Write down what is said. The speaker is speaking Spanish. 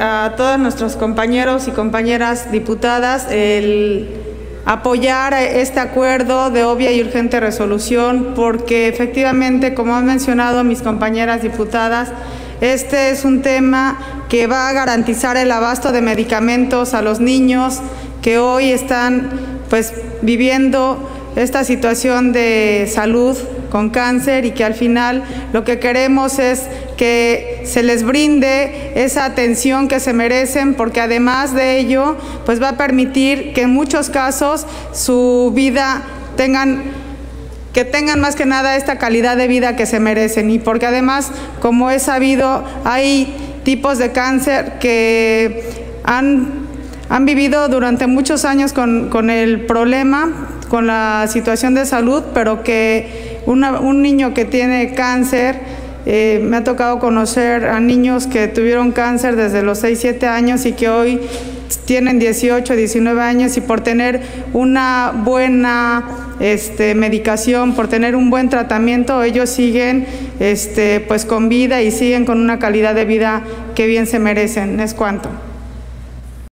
a todos nuestros compañeros y compañeras diputadas el apoyar este acuerdo de obvia y urgente resolución porque efectivamente, como han mencionado mis compañeras diputadas, este es un tema que va a garantizar el abasto de medicamentos a los niños que hoy están pues viviendo esta situación de salud con cáncer y que al final lo que queremos es que se les brinde esa atención que se merecen porque además de ello pues va a permitir que en muchos casos su vida tengan que tengan más que nada esta calidad de vida que se merecen. Y porque además como es sabido hay tipos de cáncer que han, han vivido durante muchos años con, con el problema con la situación de salud, pero que un niño que tiene cáncer, eh, me ha tocado conocer a niños que tuvieron cáncer desde los 6, 7 años y que hoy tienen 18, 19 años y por tener una buena este, medicación, por tener un buen tratamiento, ellos siguen este, pues con vida y siguen con una calidad de vida que bien se merecen. Es cuanto.